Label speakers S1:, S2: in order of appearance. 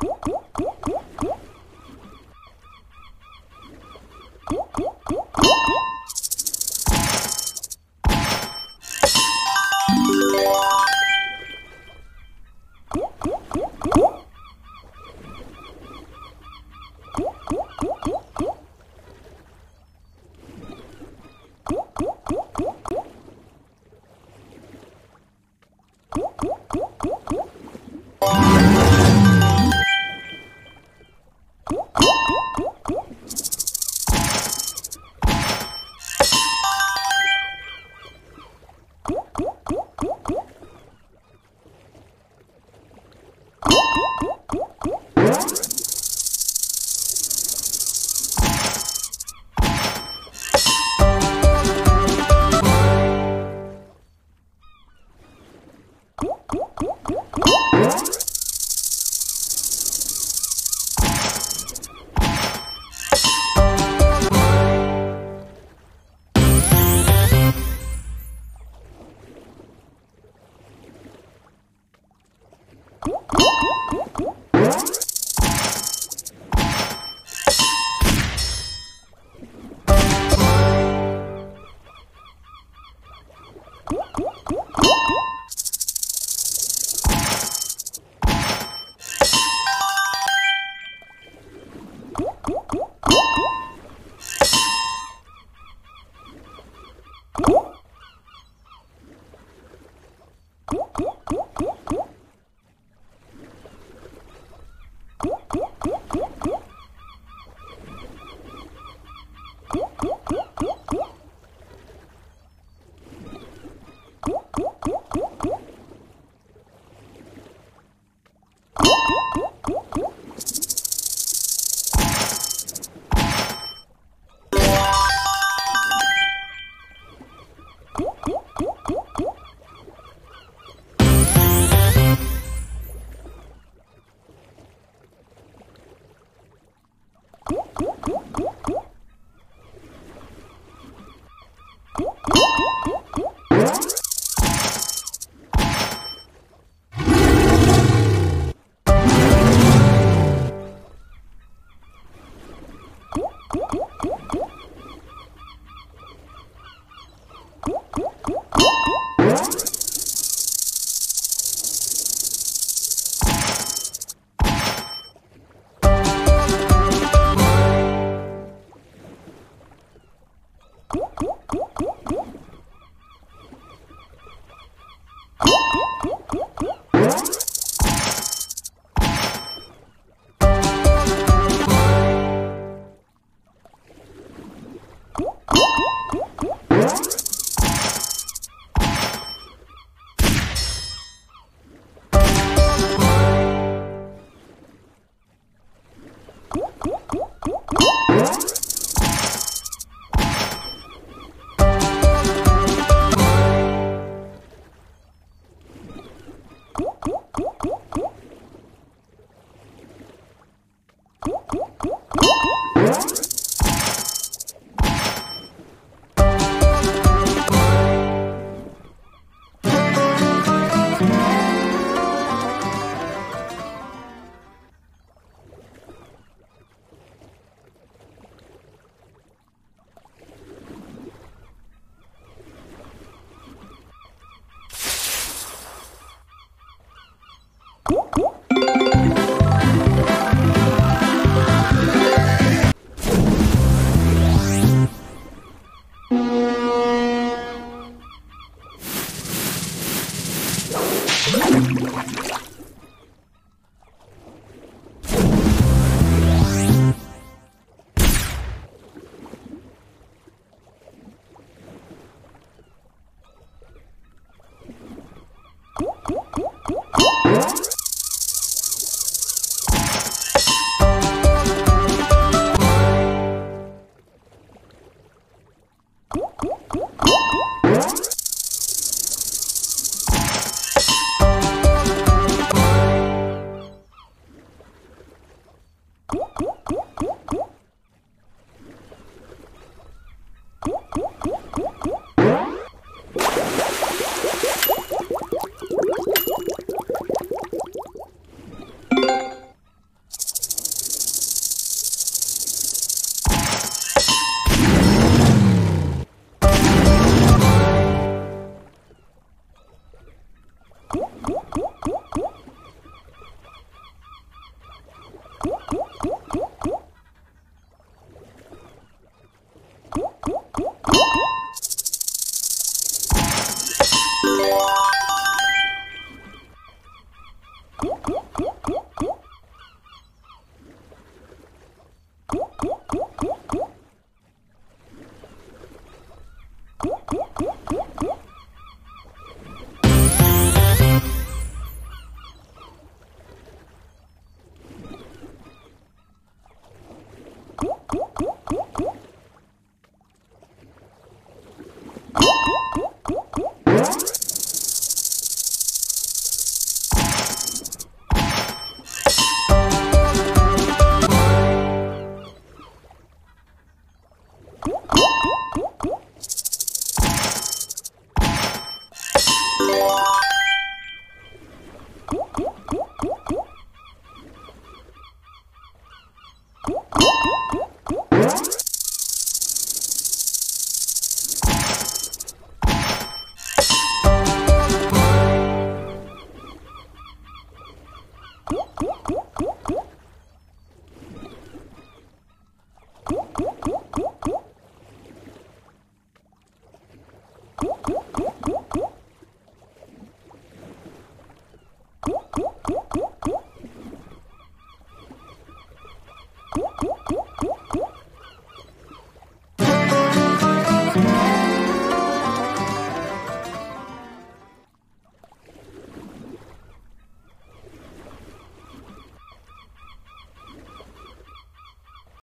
S1: Beep, beep. Woo!